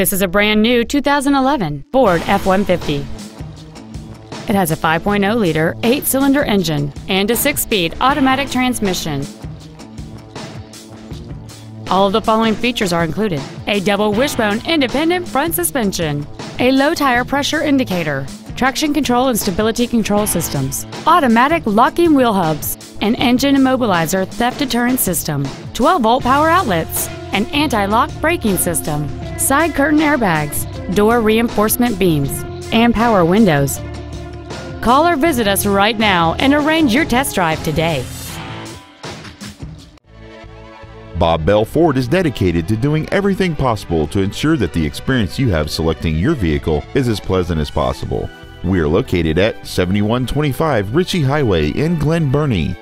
This is a brand new 2011 Ford F-150. It has a 5.0-liter, eight-cylinder engine and a six-speed automatic transmission. All of the following features are included. A double wishbone independent front suspension, a low tire pressure indicator, traction control and stability control systems, automatic locking wheel hubs, an engine immobilizer theft deterrent system, 12 volt power outlets, an anti-lock braking system, side curtain airbags, door reinforcement beams, and power windows. Call or visit us right now and arrange your test drive today. Bob Bell Ford is dedicated to doing everything possible to ensure that the experience you have selecting your vehicle is as pleasant as possible. We are located at 7125 Ritchie Highway in Glen Burnie.